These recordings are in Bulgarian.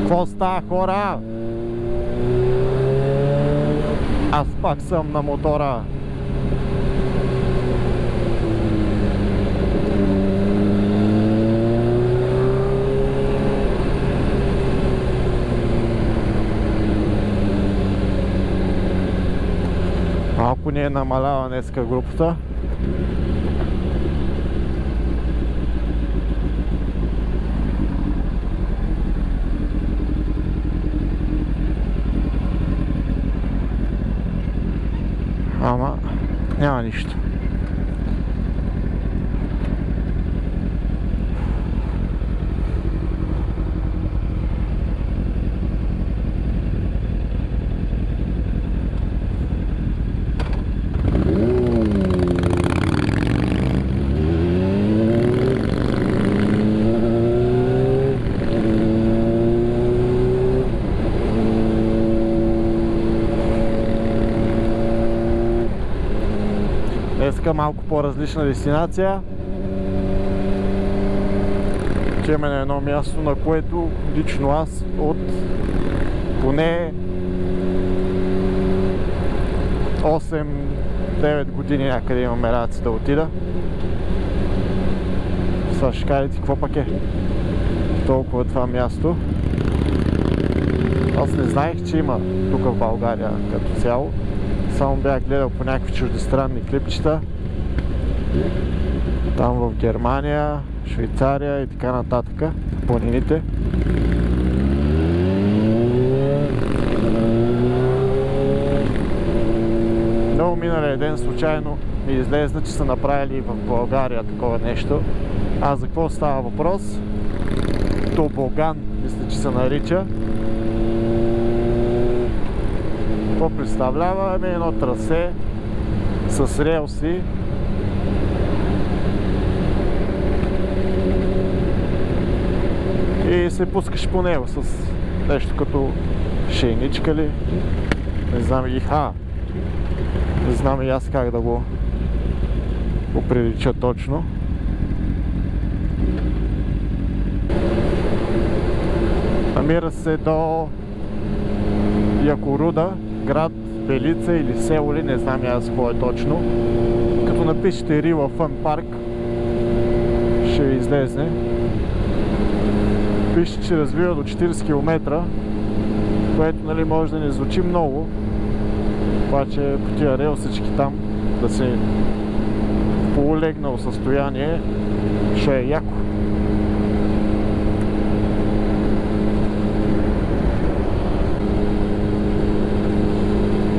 Какво става хора? Аз пак съм на мотора. Малко ни е намалява днеска групата. Ама няма нищо. Днеска малко по-различна дестинация. Отиваме на едно място, на което лично аз от поне 8-9 години някъде имаме раци да отида. Сега ще кажете какво пък е толкова това място. Аз не знаех, че има тук в България като цяло. Само бях гледал по някакви чуждестранни клипчета. Там в Германия, Швейцария и така нататък. Планините. Много миналия ден случайно ми излезна, че са направили в България такова нещо. А за какво става въпрос? Тобоган, мисля, че се нарича. Какво представлява? Ами едно трасе с релси. И се пускаш по него с нещо като шейничка ли. Не знам и ха. Не знам и аз как да го оприлича точно. Намира се до Якоруда, град Белица или село ли, не знам аз какво е точно. Като напишете Рила Фън Парк, ще излезне. Пише, че развива до 40 км, което нали, може да не звучи много, обаче по тия релсички там да се в състояние ще е яко.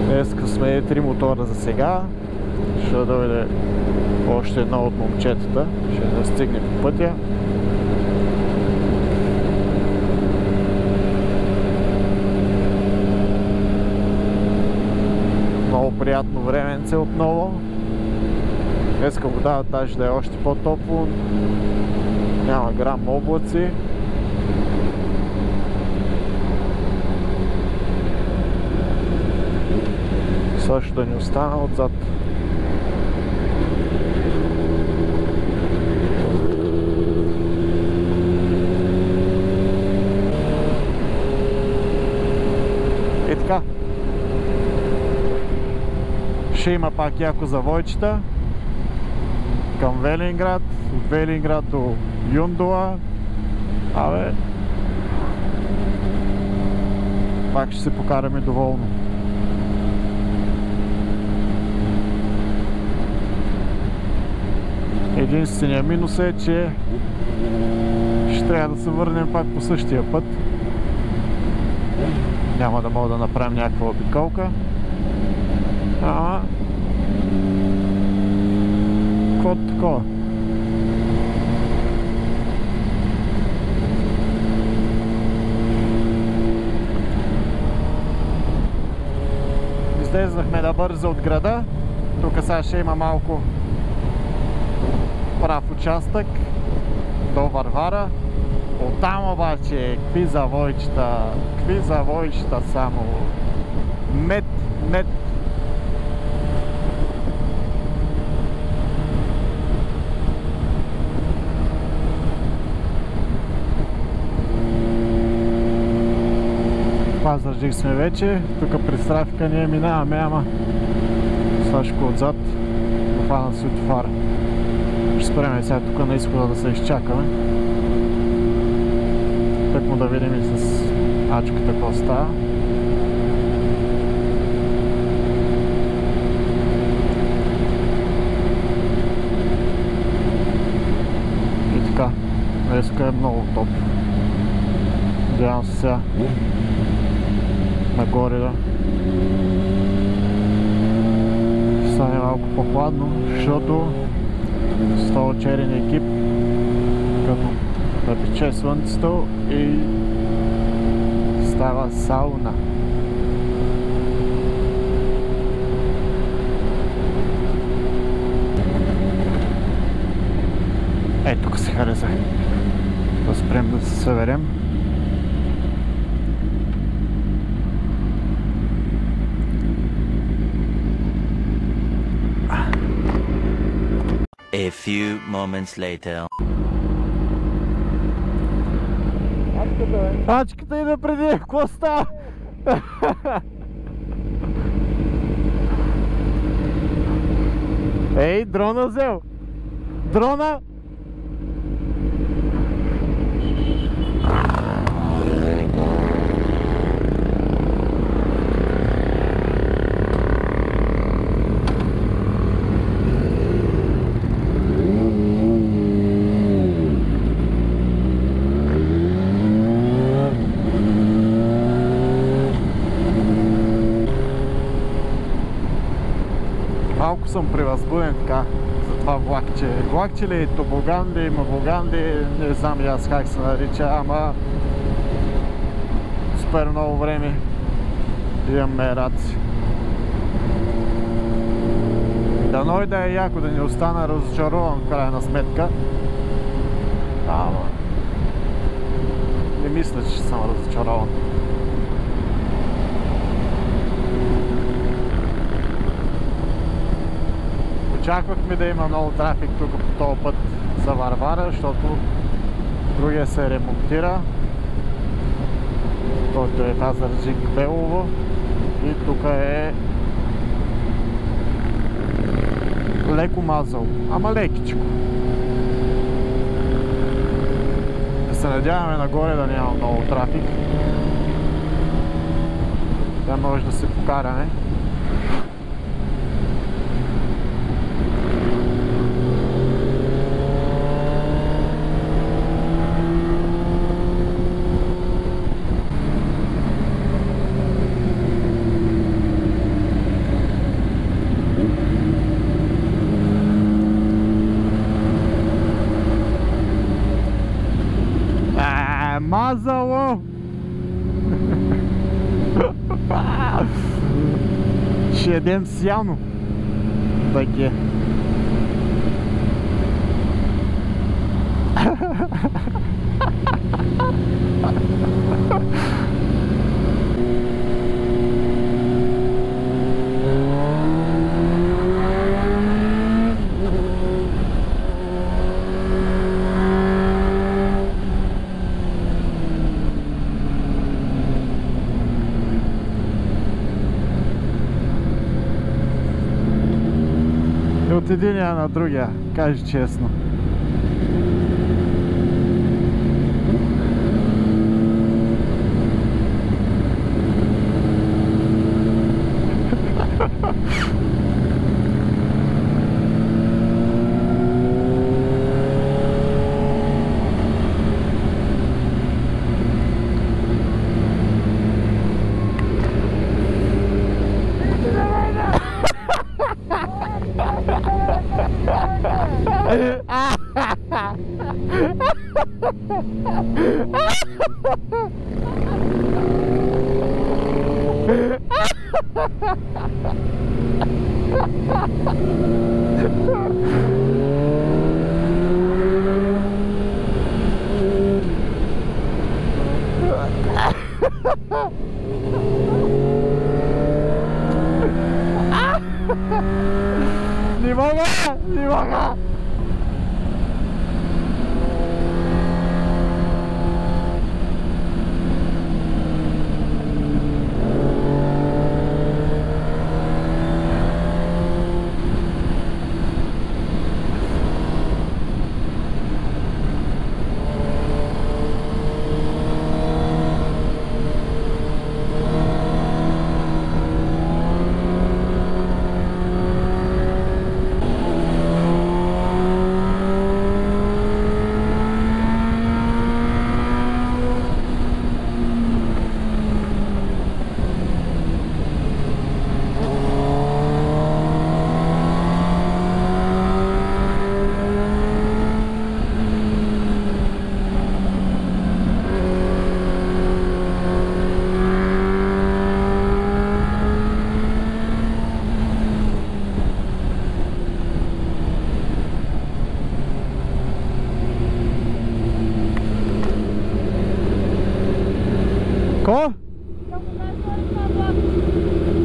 Днеска сме три мотора за сега. Ще дойде още едно от момчетата. Ще настигне по пътя. Много приятно временце отново. Днеска вода даже да е още по-топло. Няма грам облаци. също да ни остана отзад. И така. Ще има пак яко завойчета към Велинград, от Велинград до Юндула. Абе, пак ще се покараме доволно. Единственият минус е, че ще трябва да се върнем пак по същия път. Няма да мога да направим някаква обиколка. Ама... Какво такова? Излезнахме да от града. Тук сега ще има малко прав участък до Варвара. Оттам обаче, какви завойчета, какви завойчета само. Мед, мед. Пазарджик сме вече, тук през трафика ние минаваме, ама Сашко отзад, хвана светофара. Ще спреме сега тук на изхода да се изчакаме. Так му да видим и с ачката какво става. И така, днеска е много топ. Надявам се сега нагоре да стане малко по-хладно, защото с този черен екип като напече слънцето и става сауна. Е, тук се хареса. Да спрем да се съберем. Few moments later. Ачката иде преди, какво става? Ей, дрона взел! Дрона! Малко съм превъзбуден така за това влакче. Влакче ли, тобоган ли, мабоган ли, не знам и аз как се нарича, ама супер много време имаме раци. Дано и да е яко да не остана разочарован в крайна сметка. Ама не мисля, че съм разочарован. Очаквахме да има много трафик тук по този път за Варвара, защото другия се ремонтира, който е Пазарджик Белово и тук е леко мазал, ама лекичко. Да се надяваме нагоре да няма много трафик. Да може да се покараме. А, мазало! Ще ядем сяно. Так е. И от единия на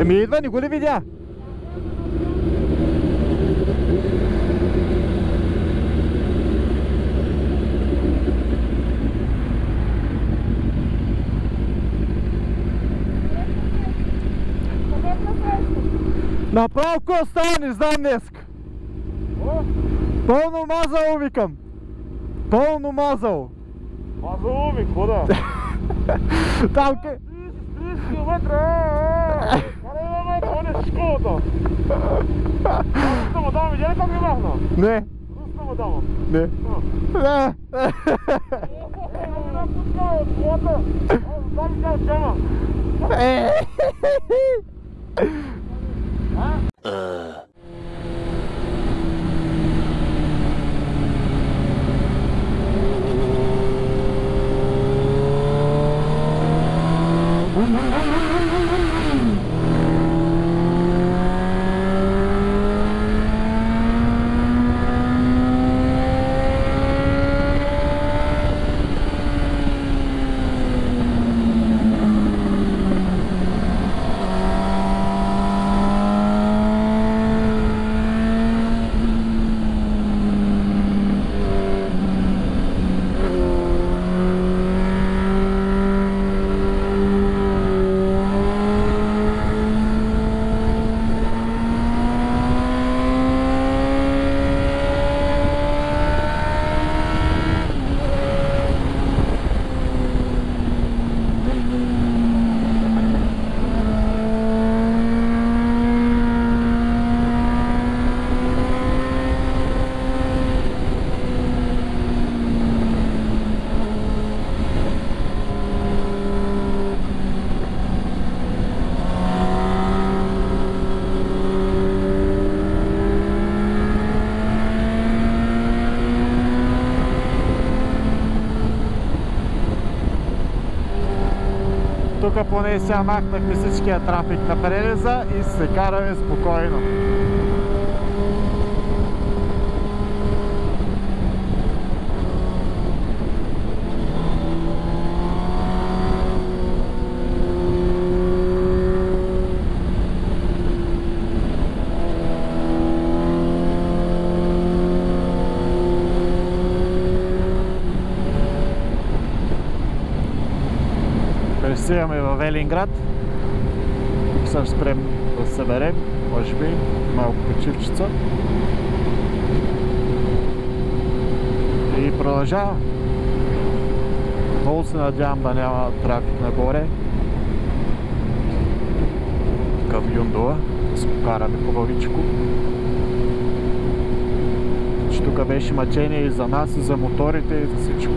Еми идва, не го ли видя? Направо ко става, не знам днеска. Пълно мазало викам. Пълно мазало. Мазало ми, какво да? Там ке... 30 км! Къде имаме да ходиш в школата? Руста му дам, видя ли как ми махна? Не, Руста му дам. не. Не. Е, не ми да пуска от колата. Аз знам как чама. Е. Uh. Тук поне сега махнахме всичкия трафик на прелеза и се караме спокойно. Пристигаме в Велинград. Тук съм спрем да съберем, може би малко почивчица. И продължава. Много се надявам да няма трафик нагоре. Към Юндула. Да се покараме хубавичко. Че тук беше мъчение и за нас, и за моторите, и за всичко.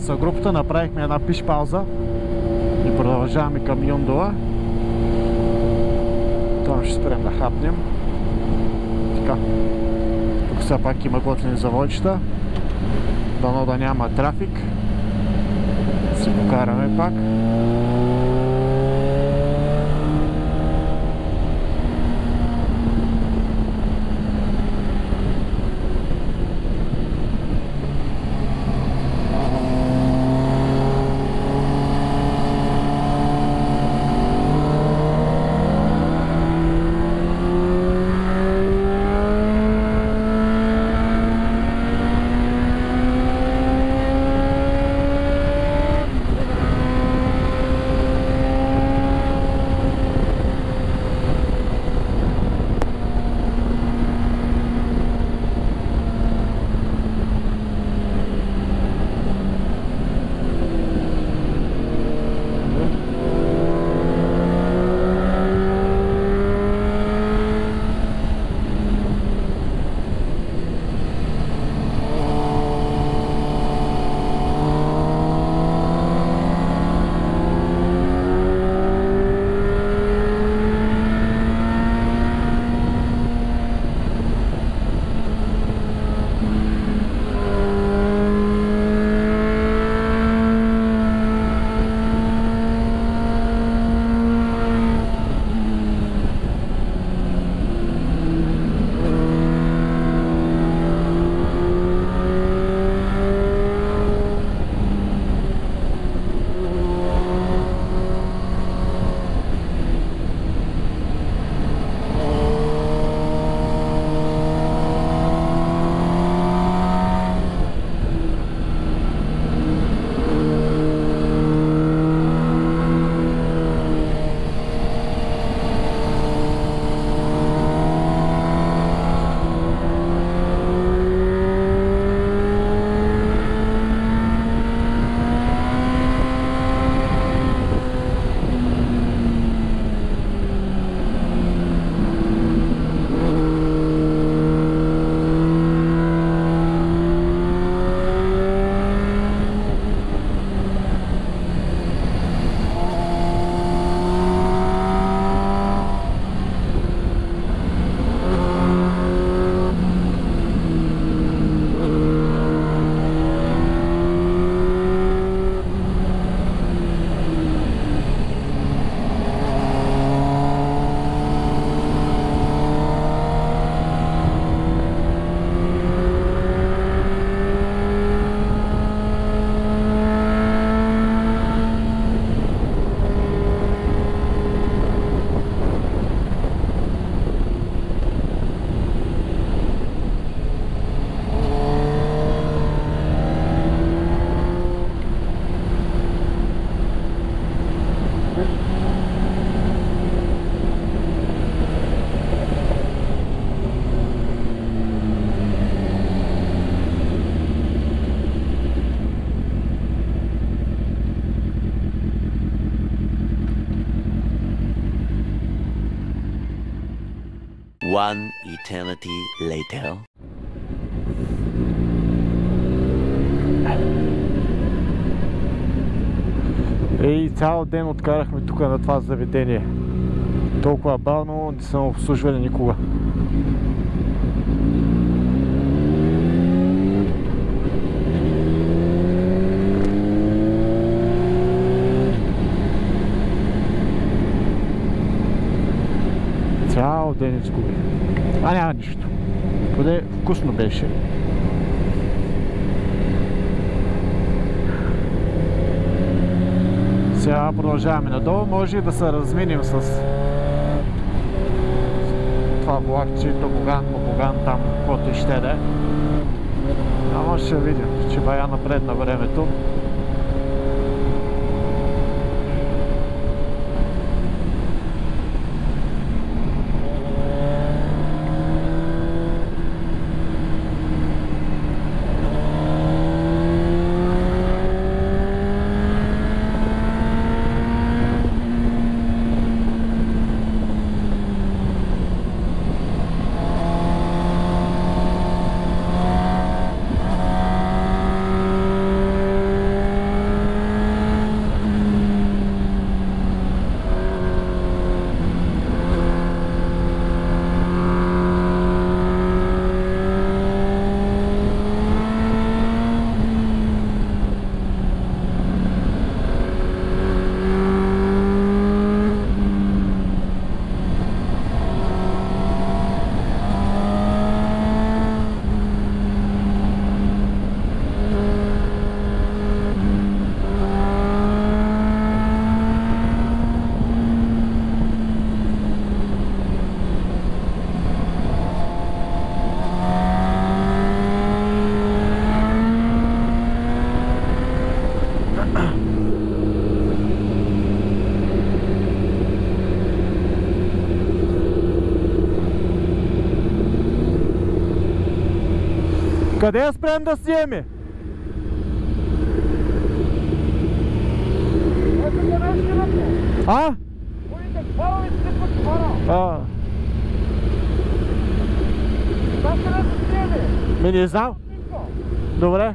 Се групата, направихме една пиш пауза и продължаваме към Юндула. Там ще спрем да хапнем. Така. Тук все пак има готвени заводчета. Дано да няма трафик. си покараме пак. One eternity later. Ей, цял ден откарахме тук на това заведение. Толкова бавно не съм обслужвали никога. Цял ден изгуби. А няма нищо. Поне беше. Сега продължаваме надолу. Може и да се разминем с това влакче, топоган, попоган, там, каквото и ще да е. Ама ще видим, че бая напред на времето. Път пара. А, Там къде се сниеме. ми не знам. Снимка. Добре.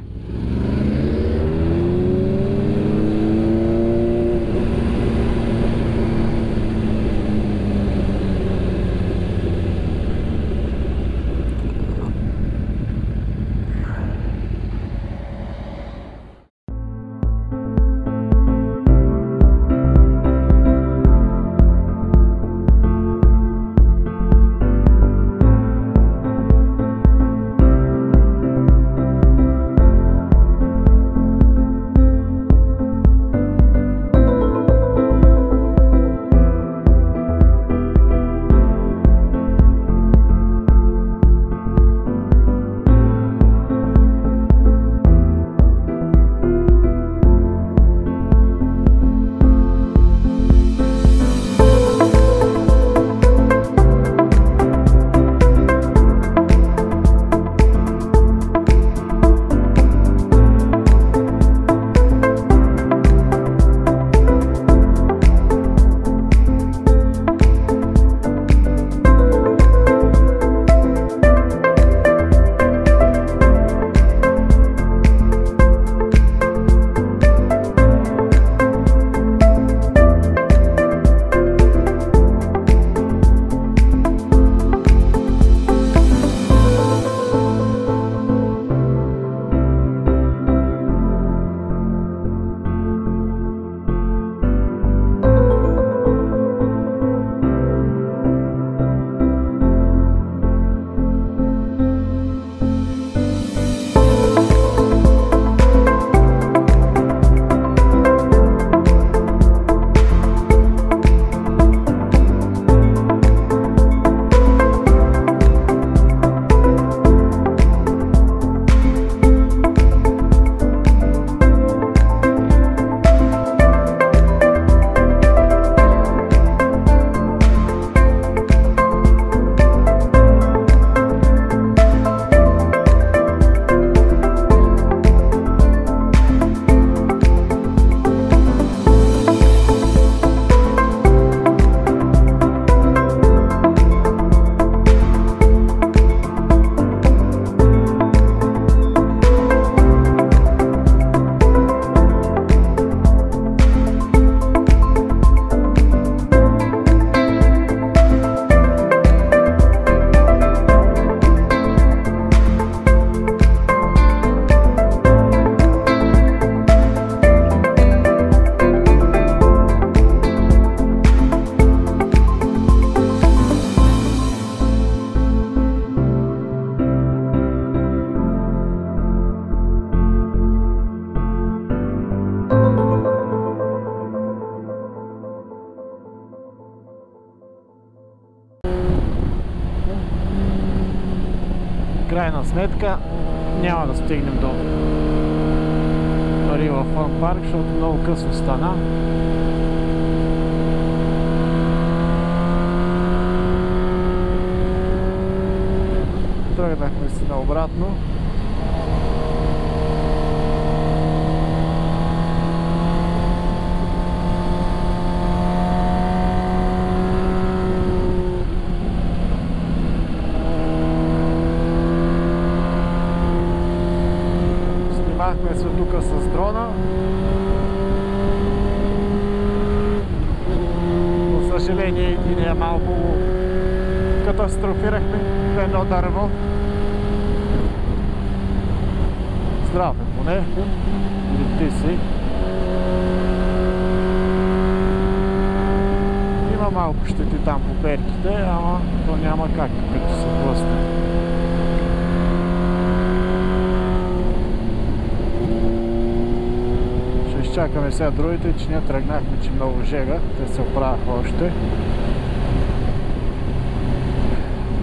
Крайна сметка няма да стигнем до Рива Фан Парк, защото много късно стана. Тръгнахме си наобратно. Снимахме се тук с дрона. За съжаление единия малко катастрофирахме в едно дърво. Здрав е поне. Или ти си. Има малко щети там по перките, ама то няма как, като се плъсне. Ще изчакаме сега другите, че ние тръгнахме, че много жега. Те се оправяха още.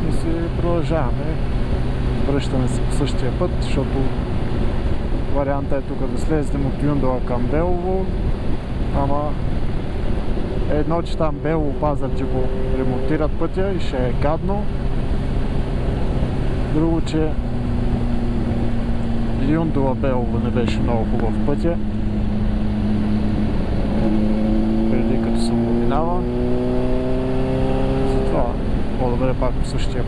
И си продължаваме. Връщаме се по същия път, защото варианта е тук да слезем от Юндола към Белово. Ама едно, че там Белово че го ремонтират пътя и ще е гадно. Друго, че Юндола Белово не беше много хубав пътя. Преди като съм го минава. Затова по-добре пак по същия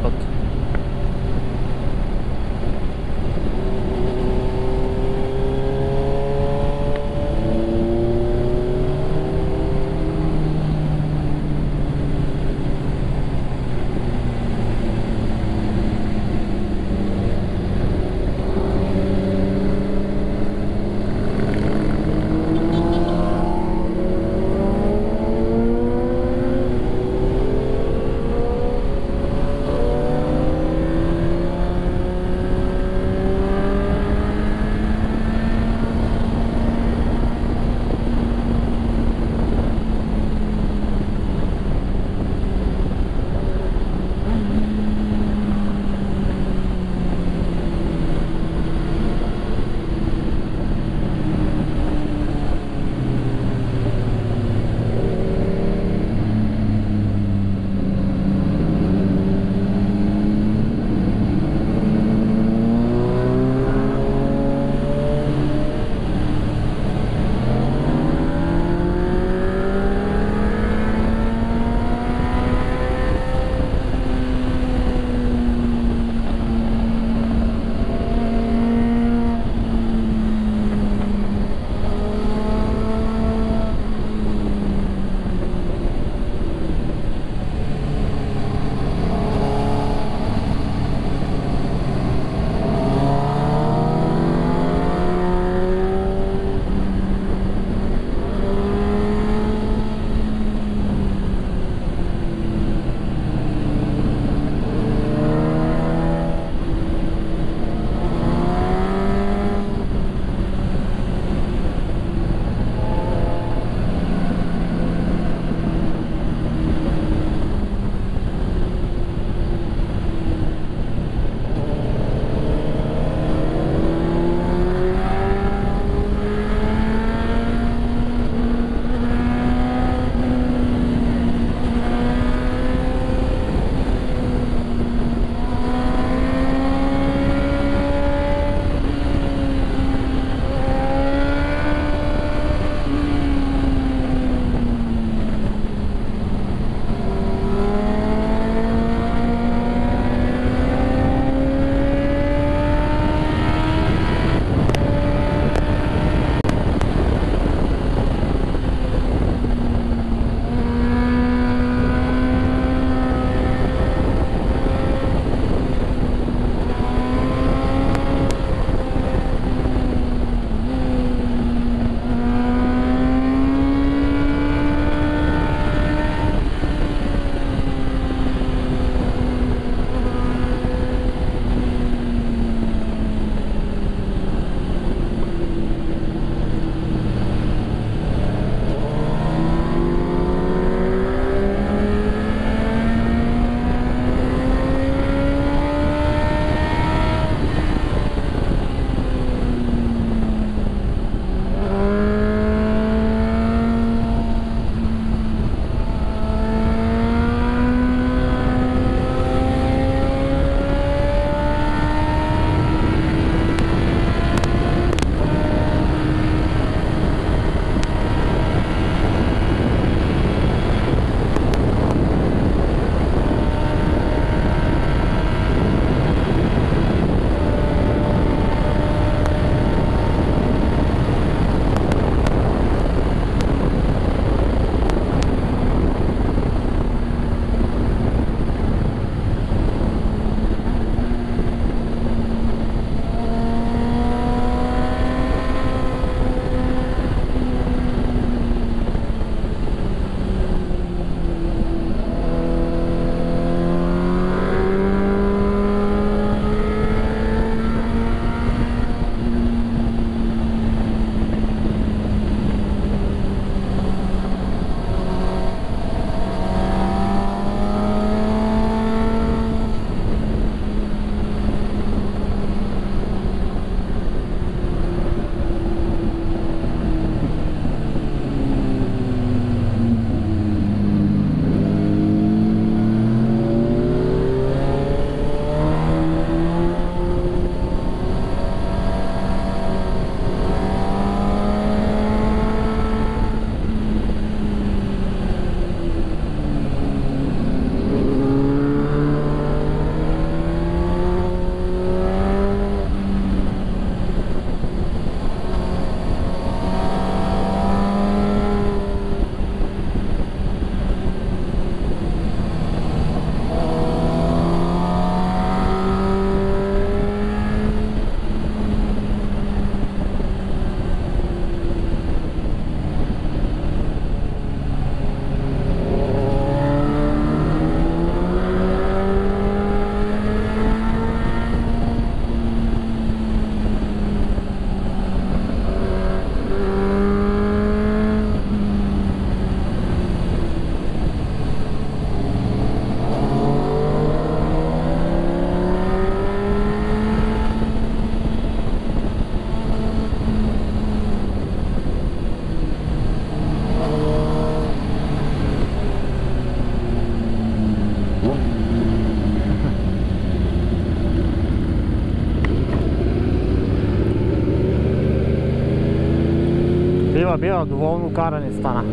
била доволно каране стана.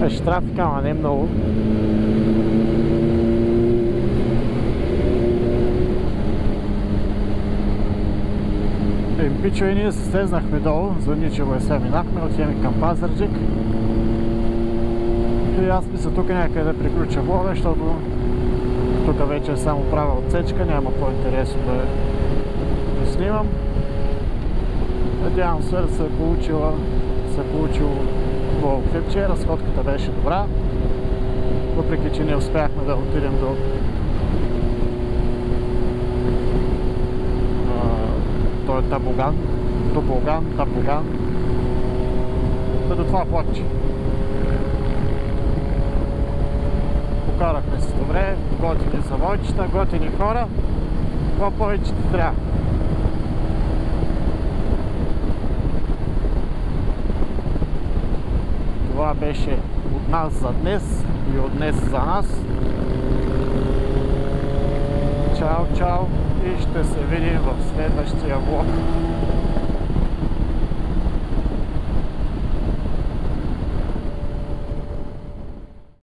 Беше трафик, ама не много. Ем, пичове, ние се слезнахме долу, за Ничево е сега минахме, отиваме към Пазарджик. И аз мисля тук някъде да приключа влога, защото тук вече е само права отсечка, няма по-интересно да, да снимам. Надявам се да се е получила, се е получило хубаво клипче, разходката беше добра. Въпреки, че не успяхме да отидем до той е табоган, тубоган, табоган. Та до това плаче. Покарахме се добре, готини заводчета, готини хора. Какво повече трябва? Това беше от нас за днес и от днес за нас. Чао, чао и ще се видим в следващия влог.